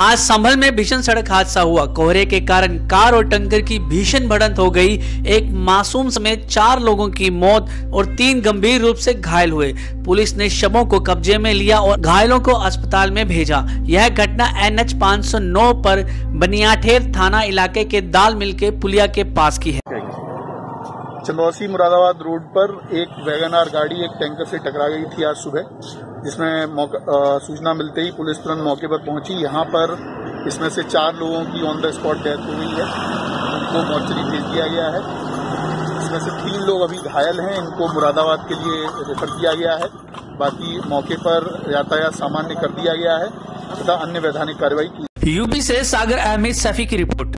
आज संभल में भीषण सड़क हादसा हुआ। कोहरे के कारण कार और टंकर की भीषण भिड़ंत हो गई। एक मासूम समेत चार लोगों की मौत और तीन गंभीर रूप से घायल हुए। पुलिस ने शवों को कब्जे में लिया और घायलों को अस्पताल में भेजा। यह घटना एन एच पर बनियाठेर थाना इलाके के दाल मिल के पुलिया के पास की है। चंदौसी मुरादाबाद रोड पर एक वैगनार गाड़ी, एक टैंकर से टकरा गई थी आज सुबह, जिसमें सूचना मिलते ही पुलिस तुरंत मौके पर पहुँची। यहाँ पर इसमें से चार लोगों की ऑन द स्पॉट डेथ हो गई है। उनको मॉर्चरी भेज दिया गया है। इसमें से तीन लोग अभी घायल हैं। इनको मुरादाबाद के लिए रेफर किया गया है। बाकी मौके पर यातायात सामान्य कर दिया गया है तथा अन्य वैधानिक कार्रवाई की यूपी से सागर अहमद सफी की रिपोर्ट।